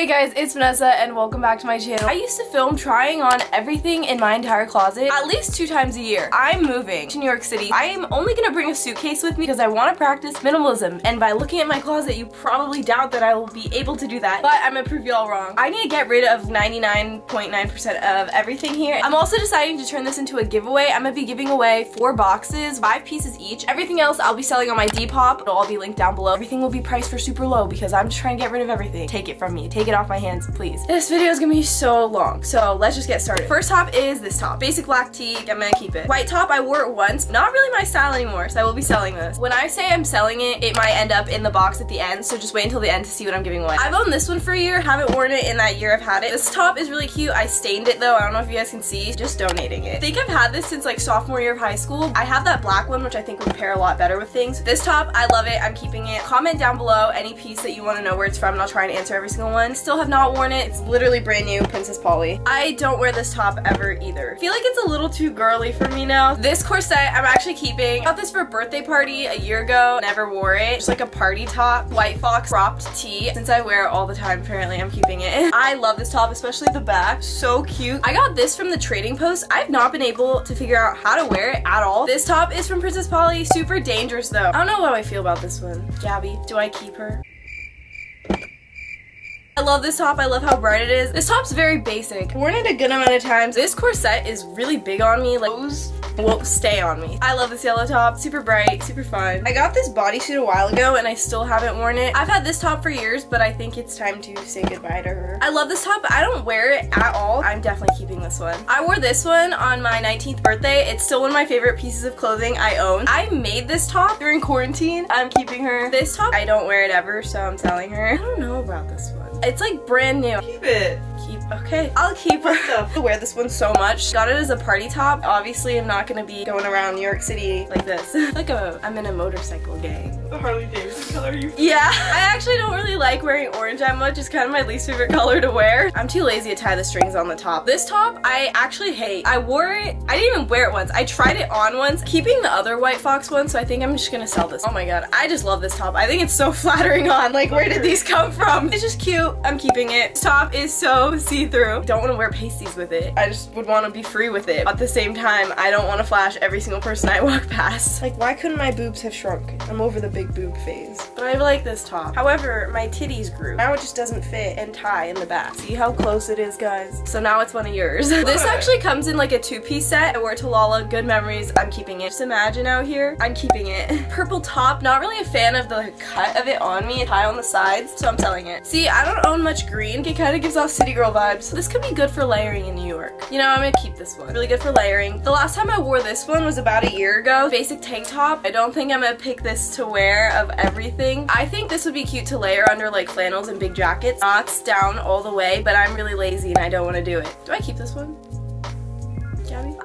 Hey guys, it's Vanessa and welcome back to my channel. I used to film trying on everything in my entire closet at least two times a year. I'm moving to New York City. I am only gonna bring a suitcase with me because I want to practice minimalism. And by looking at my closet, you probably doubt that I will be able to do that. But I'm gonna prove you all wrong. I need to get rid of 99.9% of everything here. I'm also deciding to turn this into a giveaway. I'm gonna be giving away four boxes, five pieces each. Everything else I'll be selling on my Depop. It'll all be linked down below. Everything will be priced for super low because I'm just trying to get rid of everything. Take it from me. Take it off my hands, please. This video is gonna be so long, so let's just get started. First top is this top. Basic black tee, I'm gonna keep it. White top, I wore it once. Not really my style anymore, so I will be selling this. When I say I'm selling it, it might end up in the box at the end, so just wait until the end to see what I'm giving away. I've owned this one for a year, haven't worn it in that year I've had it. This top is really cute. I stained it though. I don't know if you guys can see. Just donating it. I think I've had this since like sophomore year of high school. I have that black one, which I think would pair a lot better with things. This top, I love it. I'm keeping it. Comment down below any piece that you want to know where it's from and I'll try and answer every single one. Still have not worn it. It's literally brand new, Princess Polly. I don't wear this top ever either. I feel like it's a little too girly for me now. This corset I'm actually keeping. I got this for a birthday party a year ago. Never wore it. Just like a party top. White Fox cropped tee. Since I wear it all the time, apparently I'm keeping it. I love this top, especially the back. So cute. I got this from the trading post. I've not been able to figure out how to wear it at all. This top is from Princess Polly. Super dangerous though. I don't know how I feel about this one. Gabby, do I keep her? I love this top. I love how bright it is. This top's very basic. Worn it a good amount of times. This corset is really big on me. Like, those won't stay on me. I love this yellow top. Super bright, super fun. I got this bodysuit a while ago and I still haven't worn it. I've had this top for years, but I think it's time to say goodbye to her. I love this top. I don't wear it at all. I'm definitely keeping this one. I wore this one on my 19th birthday. It's still one of my favorite pieces of clothing I own. I made this top during quarantine. I'm keeping her. This top, I don't wear it ever, so I'm selling her. I don't know about this one. It's like brand new. Keep it. Okay. I'll keep her. I wear this one so much. Got it as a party top. Obviously, I'm not gonna be going around New York City like this. like a, I'm in a motorcycle gang. The Harley Davidson color you Yeah, I actually don't really like wearing orange that much. It's kind of my least favorite color to wear. I'm too lazy to tie the strings on the top. This top, I actually hate. I wore it, I didn't even wear it once. I tried it on once, keeping the other White Fox one, so I think I'm just gonna sell this. Oh my god, I just love this top. I think it's so flattering on. Like, where did these come from? It's just cute. I'm keeping it. This top is so see-through. Don't want to wear pasties with it. I just would want to be free with it. At the same time, I don't want to flash every single person I walk past. Like, why couldn't my boobs have shrunk? I'm over the big boob phase. But I like this top. However, my titties grew. Now it just doesn't fit and tie in the back. See how close it is, guys? So now it's one of yours. this actually comes in like a two-piece set. I wore it to Lala. Good memories. I'm keeping it. Just imagine out here. I'm keeping it. Purple top. Not really a fan of the cut of it on me. Tie on the sides. So I'm selling it. See, I don't own much green. It kind of gives off city girl vibes. So this could be good for layering in New York. You know, I'm gonna keep this one. Really good for layering. The last time I wore this one was about a year ago. Basic tank top. I don't think I'm gonna pick this to wear of everything. I think this would be cute to layer under like flannels and big jackets. Knots down all the way, but I'm really lazy and I don't want to do it. Do I keep this one?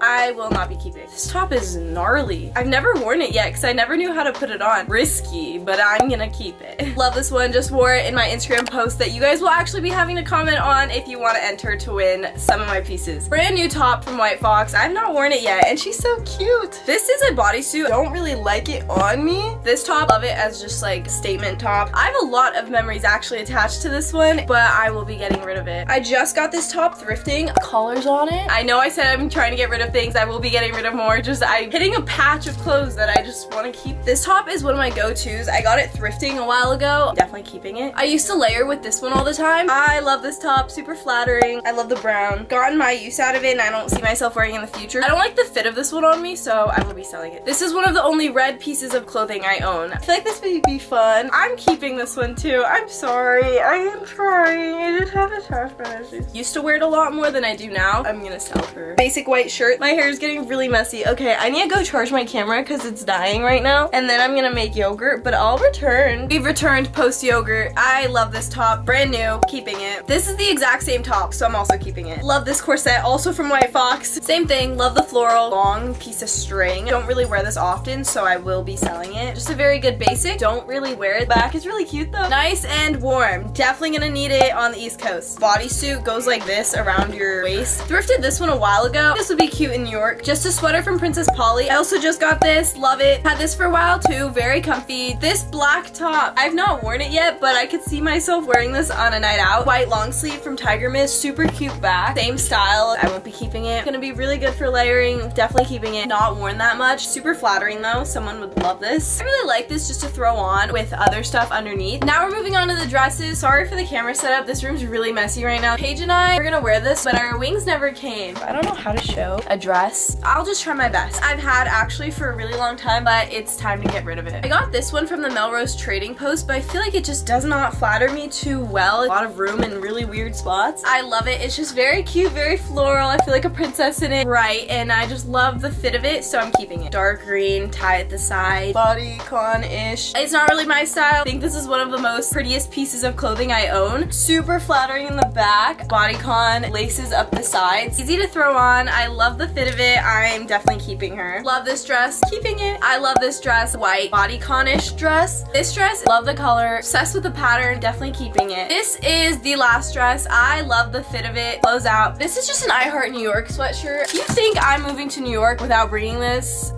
I will not be keeping. This top is gnarly. I've never worn it yet because I never knew how to put it on. Risky, but I'm gonna keep it. Love this one. Just wore it in my Instagram post that you guys will actually be having to comment on if you want to enter to win some of my pieces. Brand new top from White Fox. I've not worn it yet and she's so cute. This is a bodysuit. I don't really like it on me. This top, love it as just like statement top. I have a lot of memories actually attached to this one, but I will be getting rid of it. I just got this top thrifting. Collars on it. I know I said I'm trying to get rid of things. I will be getting rid of more. Just I'm hitting a patch of clothes that I just want to keep. This top is one of my go-tos. I got it thrifting a while ago. Definitely keeping it. I used to layer with this one all the time. I love this top. Super flattering. I love the brown. Gotten my use out of it and I don't see myself wearing in the future. I don't like the fit of this one on me, so I will be selling it. This is one of the only red pieces of clothing I own. I feel like this would be fun. I'm keeping this one too. I'm sorry. I am trying. I just have a attachment issues. Used to wear it a lot more than I do now. I'm gonna sell her. Basic white shirt. My hair is getting really messy. Okay, I need to go charge my camera because it's dying right now. And then I'm gonna make yogurt, but I'll return. We've returned post yogurt. I love this top. Brand new. Keeping it. This is the exact same top, so I'm also keeping it. Love this corset, also from White Fox. Same thing. Love the floral. Long piece of string. Don't really wear this often, so I will be selling it. Just a very good basic. Don't really wear it. Back is really cute though. Nice and warm. Definitely gonna need it on the East Coast. Bodysuit goes like this around your waist. Thrifted this one a while ago. This would be cute cute in New York. Just a sweater from Princess Polly. I also just got this. Love it. Had this for a while too. Very comfy. This black top. I've not worn it yet, but I could see myself wearing this on a night out. White long sleeve from Tiger Mist. Super cute back. Same style. I won't be keeping it. Gonna be really good for layering. Definitely keeping it. Not worn that much. Super flattering though. Someone would love this. I really like this just to throw on with other stuff underneath. Now we're moving on to the dresses. Sorry for the camera setup. This room's really messy right now. Paige and I we're gonna wear this, but our wings never came. I don't know how to show a dress. I'll just try my best. I've had actually for a really long time, but it's time to get rid of it. I got this one from the Melrose Trading Post, but I feel like it just does not flatter me too well. A lot of room in really weird spots. I love it. It's just very cute, very floral. I feel like a princess in it. Right, and I just love the fit of it, so I'm keeping it. Dark green, tie at the side, bodycon-ish. It's not really my style. I think this is one of the most prettiest pieces of clothing I own. Super flattering in the back, bodycon, laces up the sides. Easy to throw on. I love the fit of it. I'm definitely keeping her. Love this dress, keeping it. I love this dress, white bodycon-ish dress. This dress, love the color, obsessed with the pattern, definitely keeping it. This is the last dress. I love the fit of it, blows out. This is just an I Heart New York sweatshirt. You think I'm moving to New York without bringing this,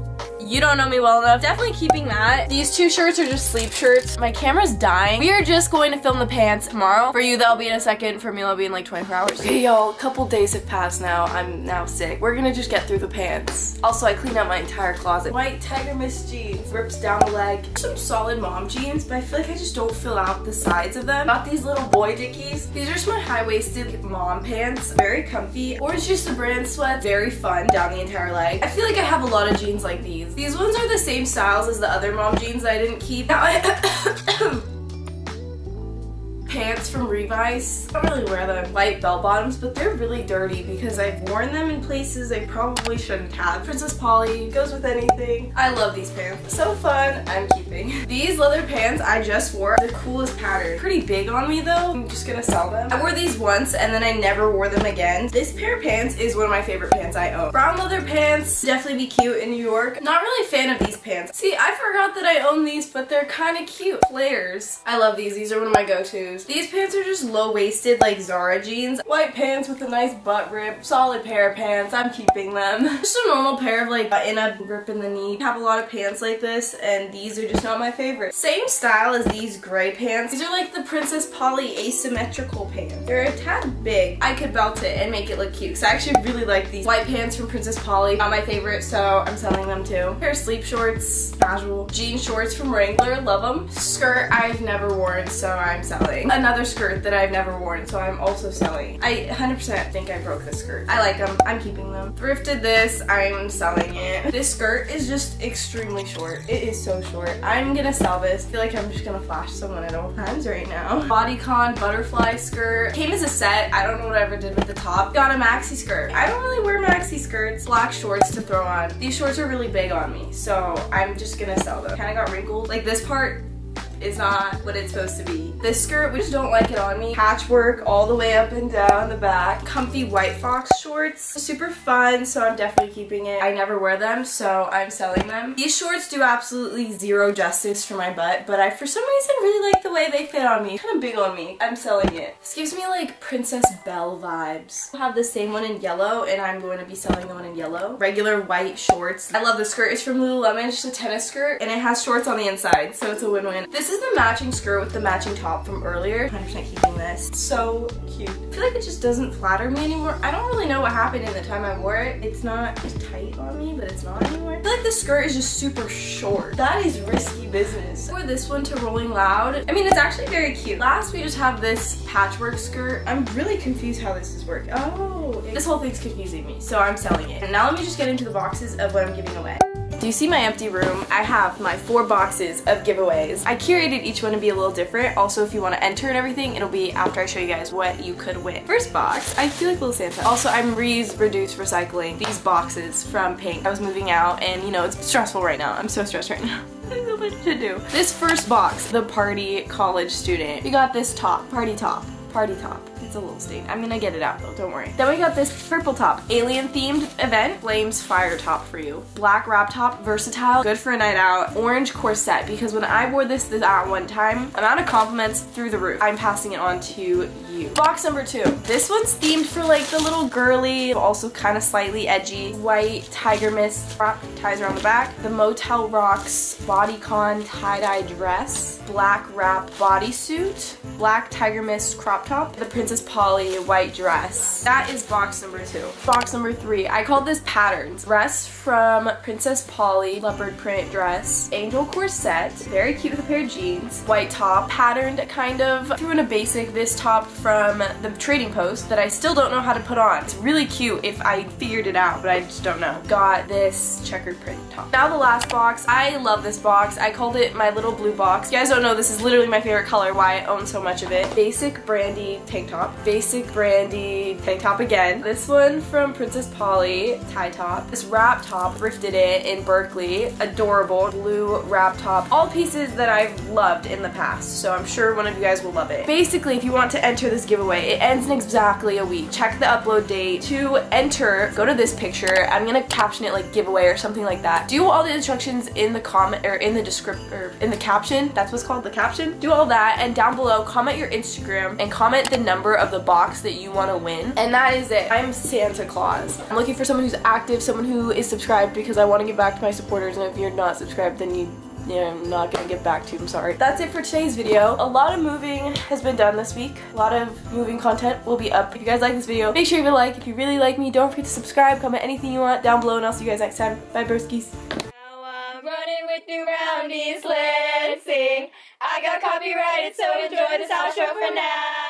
you don't know me well enough. Definitely keeping that. These two shirts are just sleep shirts. My camera's dying. We are just going to film the pants tomorrow. For you, that'll be in a second. For me, that'll be in like 24 hours. Okay, y'all, a couple days have passed now. I'm now sick. We're gonna just get through the pants. Also, I cleaned out my entire closet. White Tiger Mist jeans. Rips down the leg. Some solid mom jeans, but I feel like I just don't fill out the sides of them. Got these little boy dickies. These are just my high-waisted mom pants. Very comfy. Orange Juice the brand sweat. Very fun down the entire leg. I feel like I have a lot of jeans like these. These ones are the same styles as the other mom jeans that I didn't keep. Pants from Revice. I don't really wear them. White bell bottoms, but they're really dirty because I've worn them in places I probably shouldn't have. Princess Polly goes with anything. I love these pants. So fun. I'm keeping. These leather pants I just wore. The coolest pattern. Pretty big on me though. I'm just gonna sell them. I wore these once and then I never wore them again. This pair of pants is one of my favorite pants I own. Brown leather pants. Definitely be cute in New York. Not really a fan of these pants. See, I forgot that I own these, but they're kind of cute. Flares. I love these. These are one of my go-tos. These pants are just low-waisted like Zara jeans. White pants with a nice butt rip. Solid pair of pants. I'm keeping them. just a normal pair of like button-up rip in the knee. Have a lot of pants like this and these are just not my favorite. Same style as these gray pants. These are like the Princess Polly asymmetrical pants. They're a tad big. I could belt it and make it look cute because I actually really like these white pants from Princess Polly. Not my favorite so I'm selling them too. Pair of sleep shorts, casual. Jean shorts from Wrangler, love them. Skirt I've never worn so I'm selling. Another skirt that I've never worn, so I'm also selling. I 100% think I broke this skirt. I like them. I'm keeping them. Thrifted this. I'm selling it. This skirt is just extremely short. It is so short. I'm gonna sell this. I feel like I'm just gonna flash someone at all times right now. Bodycon butterfly skirt. Came as a set. I don't know what I ever did with the top. Got a maxi skirt. I don't really wear maxi skirts. Black shorts to throw on. These shorts are really big on me, so I'm just gonna sell them. Kinda got wrinkled. Like this part is not what it's supposed to be. This skirt, we just don't like it on me. Patchwork all the way up and down the back. Comfy white fox shorts. Super fun, so I'm definitely keeping it. I never wear them, so I'm selling them. These shorts do absolutely zero justice for my butt, but I, for some reason, really like the way they fit on me. Kind of big on me. I'm selling it. This gives me like Princess Belle vibes. I have the same one in yellow, and I'm going to be selling the one in yellow. Regular white shorts. I love the skirt. It's from Lululemon. It's just a tennis skirt, and it has shorts on the inside, so it's a win-win. This is the matching skirt with the matching top from earlier. 100% keeping this. So cute. I feel like it just doesn't flatter me anymore. I don't really know what happened in the time I wore it. It's not tight on me, but it's not anymore. I feel like the skirt is just super short. That is risky business. Wore this one to Rolling Loud. I mean, it's actually very cute. Last, we just have this patchwork skirt. I'm really confused how this is working. Oh, this whole thing's confusing me, so I'm selling it. And now let me just get into the boxes of what I'm giving away. Do you see my empty room? I have my four boxes of giveaways. I curated each one to be a little different. Also, if you want to enter and everything, it'll be after I show you guys what you could win. First box, I feel like little Santa. Also, I'm reuse, reduce, recycling these boxes from Pink. I was moving out and you know, it's stressful right now. I'm so stressed right now. There's so much to do. This first box, the party college student. We got this top, party top party top. A little stain. I'm gonna get it out though, don't worry. Then we got this purple top. Alien themed event, flames fire top for you. Black wrap top, versatile, good for a night out. Orange corset, because when I wore this, this at one time, amount of compliments through the roof. I'm passing it on to you. Box number two. This one's themed for like the little girly, also kind of slightly edgy, white tiger mist rock ties around the back. The Motel Rocks bodycon tie-dye dress, black wrap bodysuit, black tiger mist crop top, the Princess Polly white dress. That is box number two. Box number three. I called this patterns. Dress from Princess Polly leopard print dress, angel corset, very cute with a pair of jeans, white top, patterned kind of. Threw in a basic this top from the trading post that I still don't know how to put on. It's really cute if I figured it out, but I just don't know. Got this checkered print top. Now the last box. I love this box. I called it my little blue box. You guys don't know this is literally my favorite color, why I own so much of it. Basic Brandy tank top. Basic Brandy tank top again. This one from Princess Polly tie top. This wrap top, thrifted it in Berkeley. Adorable blue wrap top. All pieces that I've loved in the past, so I'm sure one of you guys will love it. Basically, if you want to enter this giveaway, it ends in exactly a week. Check the upload date. To enter, go to this picture. I'm gonna caption it like giveaway or something like that. Do all the instructions in the comment or in the description or in the caption. That's what's called the caption. Do all that and down below comment your Instagram and comment the number of the box that you want to win. And that is it. I'm Santa Claus. I'm looking for someone who's active, someone who is subscribed because I want to give back to my supporters and if you're not subscribed then you yeah, I'm not gonna get back to you, I'm sorry. That's it for today's video. A lot of moving has been done this week. A lot of moving content will be up. If you guys like this video, make sure you a like. If you really like me, don't forget to subscribe, comment anything you want down below, and I'll see you guys next time. Bye, broskies. Now I'm running with you roundies, let's sing. I got copyrighted, so enjoy this outro for now.